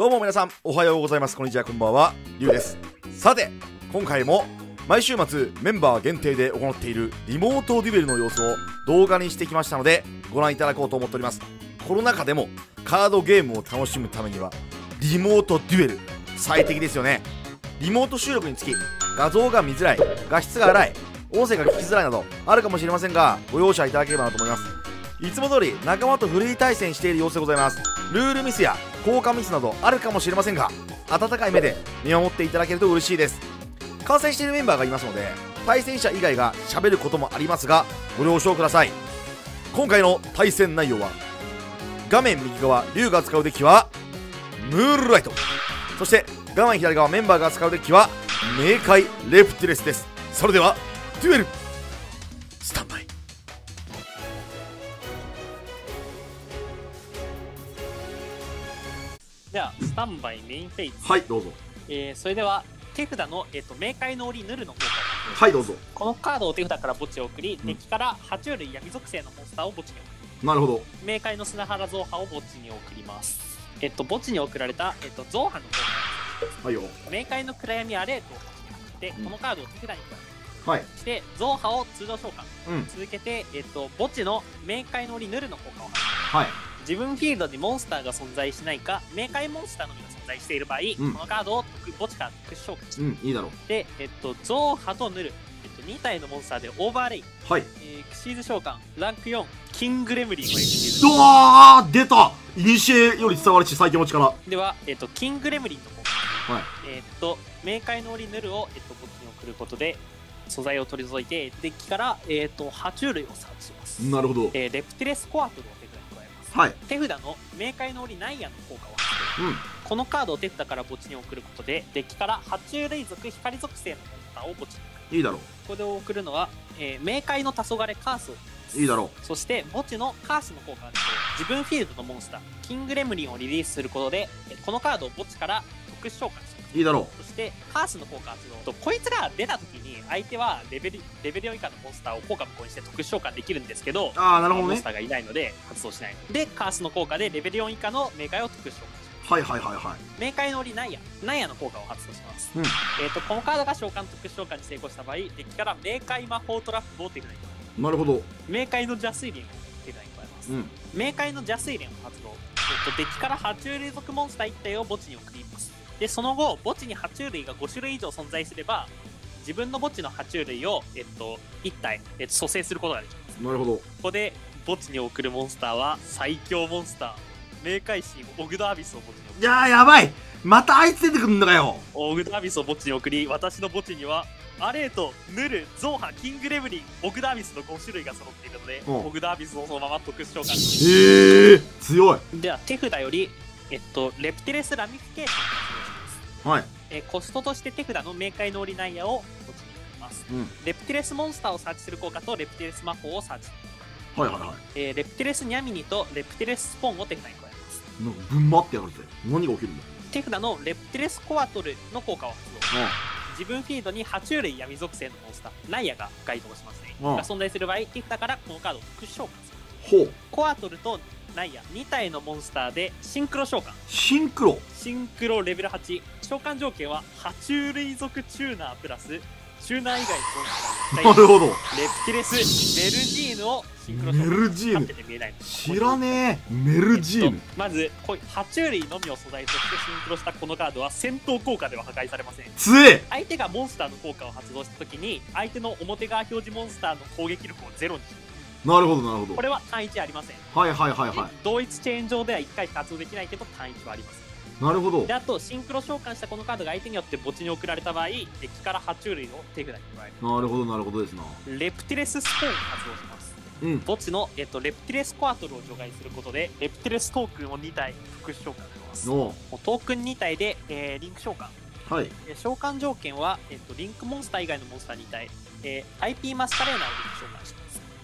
どうも皆さんおはようございます。こんにちはこんばんは。りゅうです。さて今回も毎週末メンバー限定で行っているリモートデュエルの様子を動画にしてきましたのでご覧いただこうと思っております。コロナ禍でもカードゲームを楽しむためにはリモートデュエル最適ですよね。リモート収録につき画像が見づらい画質が荒い音声が聞きづらいなどあるかもしれませんがご容赦いただければなと思います。いつも通り仲間とフリー対戦している様子でございます。ルールミスや効果ミスなどあるかもしれませんが温かい目で見守っていただけると嬉しいです。観戦しているメンバーがいますので対戦者以外が喋ることもありますがご了承ください。今回の対戦内容は画面右側竜が使うデッキはムーンライト。そして画面左側メンバーが使うデッキは冥界レプティレスです。それではデュエル。では、スタンバイメインフェイズ。はいどうぞ。えー、それでは、手札の、えっと冥界の檻ヌルの効果をはいどうぞ。このカードを手札から墓地へ送り、デッキから爬虫類闇属性のモンスターを墓地に送なるほど。る。冥界の砂原ゾウハを墓地に送ります。えっと、墓地に送られた、えっと、ゾウハの効果はいよ。冥界の暗闇アレートを墓地に送って、このカードを手札に加えはい。して、ゾウハを通常召喚。うん。続けて、えっと、墓地の冥界の檻ヌルの効果をはい自分フィールドにモンスターが存在しないか、冥界モンスターのみが存在している場合、うん。このカードを特墓地から特殊召喚うんいいだろで、えっと、ゾウハとヌル、えっと、2体のモンスターでオーバーレイ、うはい。えークシーズ召喚、ランク4、キングレムリンをエクシー出た。イニシエより伝わるし最強の力では、えっと、キングレムリンの効果、はい。えっと、冥界の檻ヌルを、えっと、墓地に送ることで、素材を取り除いて、デッキから、えっと、爬虫類をサーチします。なるほど。えーレプティレスコア。はい。手札の冥界の檻ナイアの効果を発動。うん。このカードを手札から墓地に送ることで、デッキから爬虫類族光属性のモンスターを墓地に送る。いいだろここで送るのは、えー冥界の黄昏カースいいだろそして墓地のカースの効果が出て自分フィールドのモンスターキングレムリンをリリースすることでえーこのカードを墓地から特殊召喚しますういいだろそしてカースの効果発動とこいつが出た時に相手はレベルレベル4以下のモンスターを効果無効にして特殊召喚できるんですけどうああなるほどね。モンスターがいないので発動しない。でカースの効果でレベル4以下の冥界を特殊召喚します。はいはいはいはい。冥界の檻ナイアナイアの効果を発動します、うん。えー、とこのカードが召喚特殊召喚に成功した場合デッキから冥界魔法トラップを手札になるほど。冥界の邪水輪を手札に加えます、うん。冥界の邪水蓮を発動、えっと、デッキから爬虫類属モンスター1体を墓地に送りますでその後墓地に爬虫類が5種類以上存在すれば自分の墓地の爬虫類を、えっと、1体、えっと、蘇生することができます。なるほど。ここで墓地に送るモンスターは最強モンスター。冥界神オグドアビスを墓地に送る。いやーやばい。またあいつ出てくるんだかよ。オグドアビスを墓地に送り私の墓地にはアレート、ヌル、ゾウハ、キングレブリン、オグダービスの5種類が揃っているので、うん。オグダービスをそのまま特殊召喚へえー、強い。では手札より、えっと、レプティレス・ラミフィケーション。はいえーコストとして手札の冥界のオリナイヤを墓地に送ります。うんレプティレスモンスターをサーチする効果とレプティレス魔法をサーチ。はいはいはいえーレプティレスニャミニとレプティレススポンを手札に加えます。なんかぶん回ってやがるぜ何が起きるんだ？手札のレプティレスコアトルの効果を発動。自分フィールドに爬虫類闇属性のモンスター、ナイヤが該当しますね。うんが存在する場合、手札からこのカードを特殊召喚する。ほうコアトルとナイヤ2体のモンスターでシンクロ召喚。シンクロ。シンクロレベル8召喚条件は爬虫類族チューナープラスチューナー以外のモンスターなるほど。レプティレスメルジーヌをシンクロメルジーヌ。知らねえ。メルジーヌ。えっとまずこう爬虫類のみを素材としてシンクロしたこのカードは戦闘効果では破壊されません。強え。相手がモンスターの効果を発動した時に相手の表側表示モンスターの攻撃力をゼロにすなるほどなるほど。これは単一ありません、はいはいはいは同一チェーン上では1回しか発動できないけど単一はあります。いなるほど。であとシンクロ召喚したこのカードが相手によって墓地に送られた場合デッキから爬虫類を手札に加えなるほどなるほどですな。るレプティレススポーンを発動します。うん。墓地の、えっと、レプティレスコアトルを除外することでレプティレストークンを2体特殊召喚します。おトークン2体で、えーリンク召喚。はい。えー召喚条件は、えっと、リンクモンスター以外のモンスター2体、えー IP マスカレーナをリンク召喚します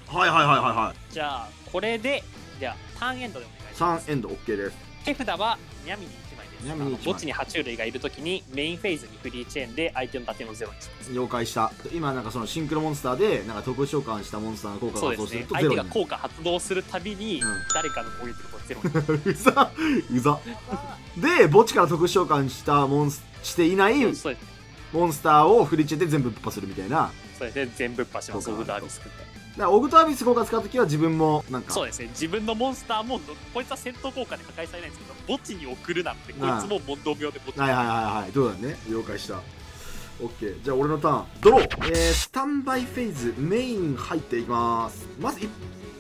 はいはいはいはいはいじゃあこれでじゃあターンエンドでお願いします3エンド OK です手札はニャミに1枚でです。あ闇に一枚の墓地に爬虫類がいるときにメインフェーズにフリーチェーンで相手の打点をゼロにします。了解した今なんかそのシンクロモンスターでなんか特殊召喚したモンスターの効果そう発動する。とゼ相手が効果発動するたびにうん誰かの攻撃力をゼロに。うざうざで墓地から特殊召喚したモンスしていないそうですね。モンスターをフリーチェンで全部ぶっ破するみたいなそうですね。全部パします。そうかオグダービス君で。だからオグトアビス効果使うときは自分もなんか。そうですね。自分のモンスターもこいつは戦闘効果で破壊されないんですけど、墓地に送るなんてこいつも問答病で墓地に。はいはいはいはい。どうだね？了解した。オッケー。じゃあ俺のターン。ドロー、えー、スタンバイフェーズメイン入っていきます。まず一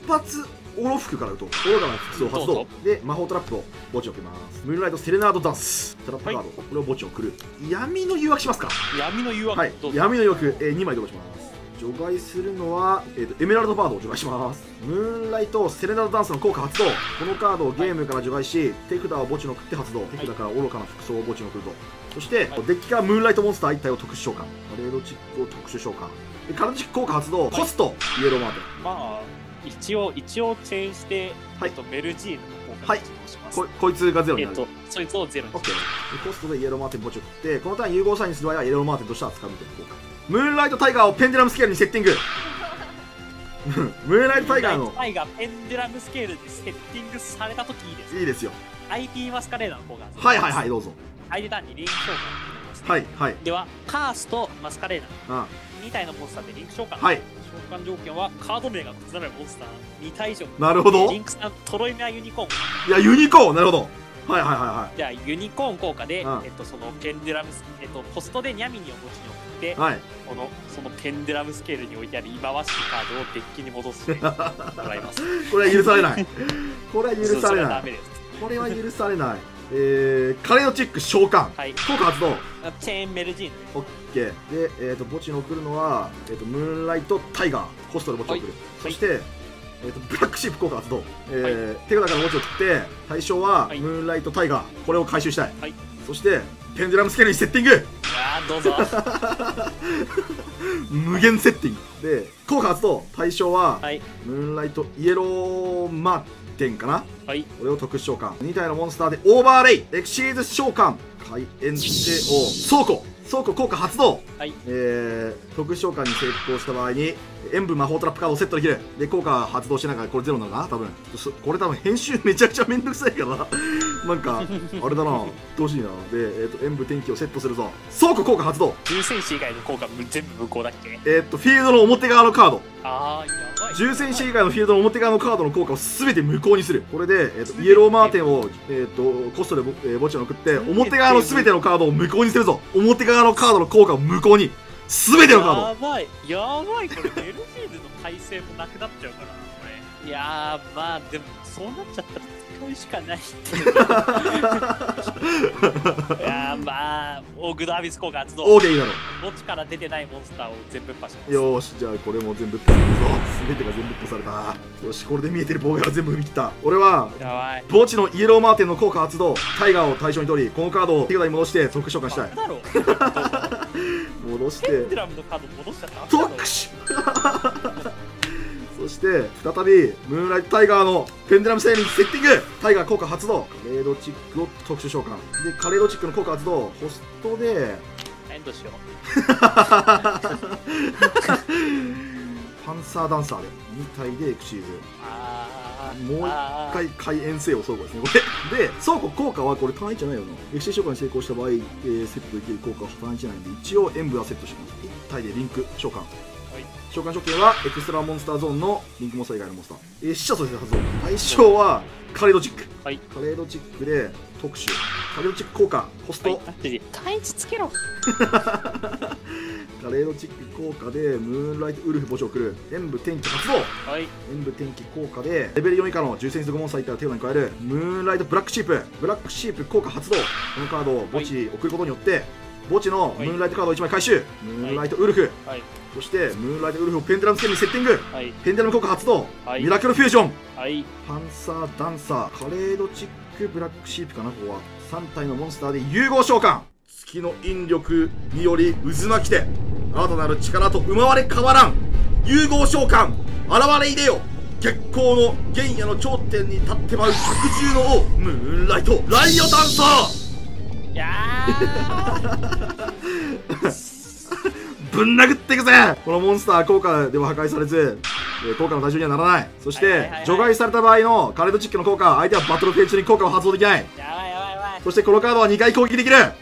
発オロフクから打とう。オロガの複数を発動で魔法トラップを墓地を置きます。ムーンライトセレナードダンス。トラップカード、これを墓地を送る。闇の誘惑しますか？闇の誘惑、はい。闇の誘惑、えー、2枚ドローします除外するのは、えーとエメラルドバードを除外します。ムーンライトセレナードダンスの効果発動。このカードをゲームから除外し、手札を墓地に送って発動。手札から愚かな服装を墓地に送るとそして、はいデッキからムーンライトモンスター1体を特殊召喚。パレードチックを特殊召喚。でカラドチック効果発動、コストイエローマーテンまあ一応一応チェーンして、はい。とメルジーヌの効果はい。をします、ここいつがゼロになる、えっとそいつをゼロにします。オッケー。でコストでイエローマーテン墓地を送ってこのターン融合サインにする場合はイエローマーテンとして扱うみたいな効果ムーンライトタイガーをペンデュラムスケールにセッティング。ムーンライトタイガーの。タイガーペンデュラムスケールでセッティングされた時いいですいいですよ。IP マスカレーダーの効果はいはいはいどうぞ。相手ターンにリンク召喚はいはい。ではカースとマスカレーダーあ2体のモンスターでリンク召喚、はい。召喚条件はカード名が異なるモンスター2体以上。なるほど。リンクさんトロイメアユニコーン。いやユニコーン。なるほど。はいはいはじゃあユニコーン効果で、うん。えっと、そのペンデュラムス、えっと、ポストでニャミニを墓地にて、いはい。はいこのそのペンデュラムスケールに置いてある忌まわしきカードをデッキに戻して もらいます。これは許されない。これは許されない。これは許されない。えー、カレードチック召喚。はい。効果発動。チェーンメルジーヌでオッケー。で、えー、と墓地に送るのは、えー、とムーンライトタイガーコストで墓地に送る、そして、えー、とブラックシープ効果発動、えー手札から墓地を切って対象ははい。ムーンライトタイガー。これを回収したい、はい。そしてペンデュラムスケールにセッティング。す。どうぞ。無限セッティング。で効果発動対象は、はい。ムーンライトイエローマーテンかな？はい。これを特殊召喚。2体のモンスターでオーバーレイ。エクシーズ召喚。開演してを倉庫。倉庫効果発動、はい。えー、特殊召喚に成功した場合に演武魔法トラップカードをセットできる。で効果発動しながらこれゼロなのかな？多分。そこれ多分編集めちゃくちゃめんどくさいからななんかあれだなどうしいな。で、えー、と演武天気をセットするぞ。倉庫効果発動。重戦士以外の効果全部無効だっけ？えー、とフィールドの表側のカード。あー、やばい。重戦士以外のフィールドの表側のカードの効果を全て無効にする。これで、えー、とイエローマーテンを、えー、とコストでぼ、えー墓地に送って表側の全てのカードを無効にするぞ。表側のカードの効果を無効に。全てのカーやばい。やばい。これメルジーヌの耐性もなくなっちゃうからな、これ。いやー、まあ、でも、そうなっちゃったら使うしかないって いやー、まあ、オグダービス効果発動。ド OK いいだろ。墓地から出てないモンスターを全部パします。よーしじゃあこれも全部全てが全部ぶっ破された。よしこれで見えてる妨害は全部踏み切った。俺はやばい。墓地のイエローマーテンの効果発動。タイガーを対象に取りこのカードを手札に戻して特殊召喚したい。だろう。戻しペンデラムのカード戻しちゃった。特殊 そして再びムーンライトタイガーのペンデラムセールにセッティング。タイガー効果発動。カレードチックを特殊召喚。でカレードチックの効果発動。ホストでエンドしよ パンサーダンサーで2体でエクシーズ。もうあ一回開演せよ倉庫ですねこれ。で倉庫効果はこれ単位じゃないよな。エクシー召喚に成功した場合、えーセットできる効果は単位じゃないんで一応演武はセットします。1体でリンク召喚召喚処刑はエクストラモンスターゾーンのリンクモンスター以外のモンスター、えー死者として発動対象はカレードチックはい。カレードチックで特殊カレードチック効果ホスト、はい。一つけろ。カレードチック効果でムーンライトウルフ墓地を送る演武天気発動はい。演武天気効果でレベル4以下の重戦属モンスター1体を手札に加えるムーンライトブラックシープブラックシープ効果発動このカードを墓地に送ることによって墓地のムーンライトカードを1枚回収。ムーンライトウルフ。はい。そしてムーンライトウルフをペンデラムスにセッティング。はい。ペンデラム効果発動はい。ミラクルフュージョン。はい。パンサーダンサーカレードチックブラックシープかなここは。3体のモンスターで融合召喚。月の引力により渦巻きて新たなる力と生まれ変わらん。融合召喚。現れいでよ。月光の原野の頂点に立って舞う百獣の王ムーンライト。ライオダンサー。いやぶん殴っていくぜ。このモンスター効果では破壊されず、えー効果の対象にはならない。そして、はいはいはいはい。除外された場合のカレードチックの効果相手はバトルフェイス中に効果を発動できないそしてこのカードは2回攻撃できる。はい。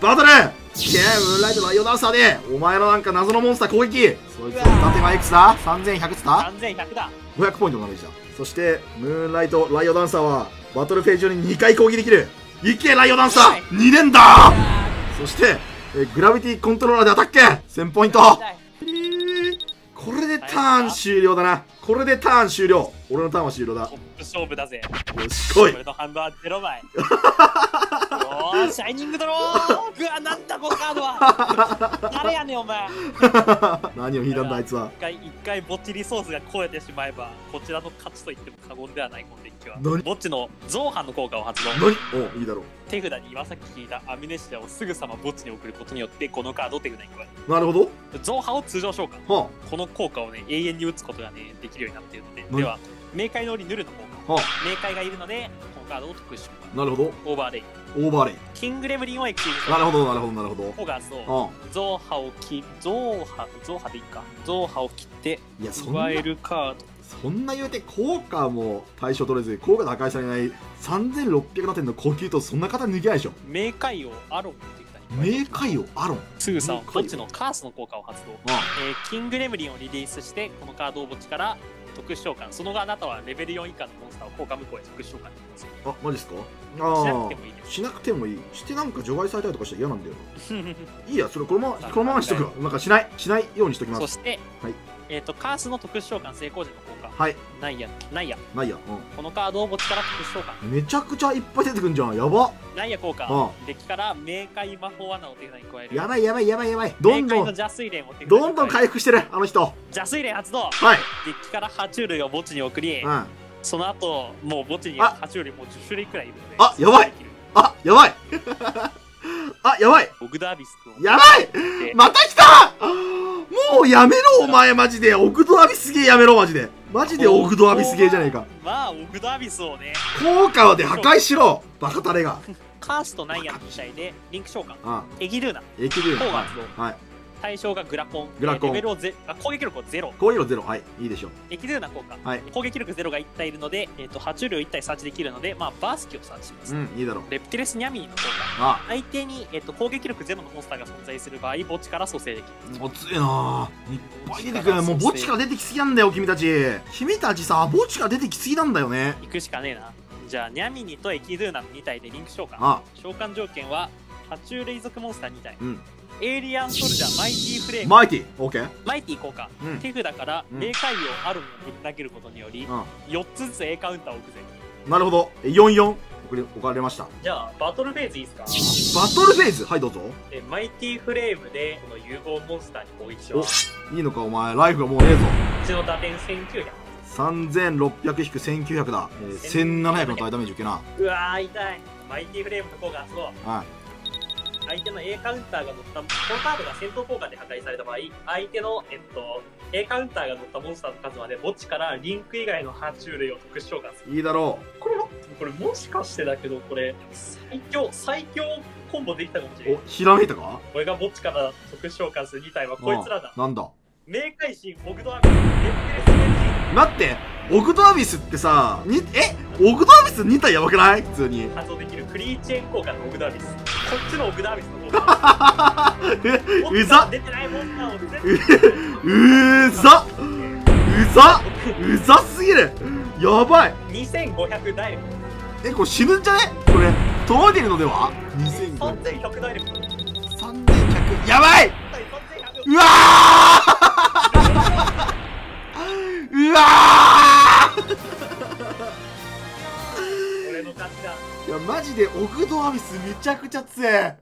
バトル。いけムーンライトライオンダンサーでお前のなんか謎のモンスター攻撃。そいつの盾はいくつだ3100つった3100だ。500ポイントのダメージだそしてムーンライトライオンダンサーはバトルフェーズ中に2回攻撃できるいけライオンダンサはい。ー2連だそして、えーグラビティコントローラーでアタック1000ポイント。これでターン終了だな。これでターン終了。俺のターンは終了だ。勝負だぜ。よし来い。俺のハンドは0枚 おーシャイニングドローうわなんだこのカードは誰やねんお前。何を引いたんだあいつは。一回一回ぼっちリソースが超えてしまえばこちらの勝ちと言っても過言ではないこのデッキは。何？ぼっちの造反の効果を発動。何？おいいだろ手札に岩崎引いたアミネシアをすぐさま墓地に送ることによってこのカードを手札に加えうなるほど。る造反を通常召喚はこの効果をね永遠に打つことがねできるようになっているので。何？では冥界の折ヌルの効果あ。は冥界がいるのでこのカードを特殊なるほど。オーバーレイオーバーレイキングレムリンをエクシーズなるほどなるほどなるほど。ホガースう。をん。ゾウハを切ゾウハゾウハでいいか。ゾウハを切っていやそんな加えるカード。そんな言うて効果も対象取れず効果で破壊されない3600打点の高級とそんな方抜けないでしょ。冥界王アロンって冥界王アロン。スーさん冥界王墓地のカースの効果を発動。うえーキングレムリンをリリースしてこのカードを墓地から特殊召喚。その後あなたはレベル4以下のモンスターを効果無効へ特殊召喚できます。んあマジっすか？しなくあてもいいです。あしなくてもいい。してなんか除外されたりとかしたら嫌なんだよな。いいやそれこのままこのままにしとくわ。なんかしない。しないようにしときます。そして、はいえっ、とカースの特殊召喚成功時の効果。はい。ないやないや。ないや。このカードを墓地から特殊召喚。うんめちゃくちゃいっぱい出てくんじゃん。やば。ないや効果。うデッキから冥界魔法穴を手札に加える。やばいやばいやばいやばい。どんどん。冥界の邪水蓮を手札にどんどん回復してるあの人。邪水蓮発動。はい。デッキから爬虫類を墓地に送り、うん。その後もう墓地にあ。爬虫類もう10種類くらいいるので。あやばい。あやばいあやばい。オグダービスやばい。でまた来た。もうやめろお前マジで。オグドアビスゲーやめろマジで。マジでオグドアビスゲーじゃねえか。まあオグダービスをね。効果で破壊しろバカタレが。カースとナイアンの試合でリンク召喚。あエギルーナ。エキル効果発動はい対象がグラコン。グラコン。えーレベルをゼあ攻撃力をゼロ。こういうのゼロ。はい。いいでしょう。エキルーナ効果。はい。攻撃力ゼロが1体いるので、えー、と爬虫類を1体サーチできるので、まあ、バースキをサーチします、うんいいだろう。レプティレスニャミーの効果。あ。相手に、えー、と攻撃力ゼロのモンスターが存在する場合墓地から蘇生できる。もう強いなぁ。いっぱい出てくる。もう墓地から出てきすぎなんだよ君たち。君たちさ墓地から出てきすぎなんだよね。行くしかねえな。じゃあニャミニとエキルーナの2体でリンク召喚あ。召喚条件は爬虫類属モンスター2体うん。エイリアンソルジャーマイティフレームマイティオッケーマイティ効果、うん。手札からうん。霊界王アルムをぶっ投げることにより、う4つずつ A カウンターを置くぜんなるほど。44送り置かれました。じゃあバトルフェーズいいですか？バトルフェーズ？はいどうぞ。えマイティフレームでこの融合モンスターに攻撃しますいいのかお前。ライフがもうねえぞ。うちの打点1900 3600-1900だ、えー、1700の大ダメージ受けな。うわー痛い。マイティフレームの効果発動は相手の A カウンターが乗ったこのカードが戦闘効果で破壊された場合相手の、えっと、A カウンターが乗ったモンスターの数まで墓地からリンク以外の爬虫類を特殊召喚する。いいいだろこれこれもしかしてだけどこれ最強最強コンボできたかもしれない。うおひらめいたか？これが墓地から特殊召喚する2体はこいつらだ。なんだ？冥界神オグドアビスレッテレス待ってオグドアビスってさにえ？オグドアビス2体やばくない？普通に。発動できるクリーチェーン効果のオグドアビス。こっちのオグドアビスの効果 うざ？出てないモンスターを全部うざ？うざ？うざすぎる。やばい。2500ダイレクえこれ死ぬんじゃね？これ。届いてるのでは？ト2500 3100ダイレクト。3100やばい！3100うわーうわ俺の勝ちだ。ーいやマジでオグドアビスめちゃくちゃ強え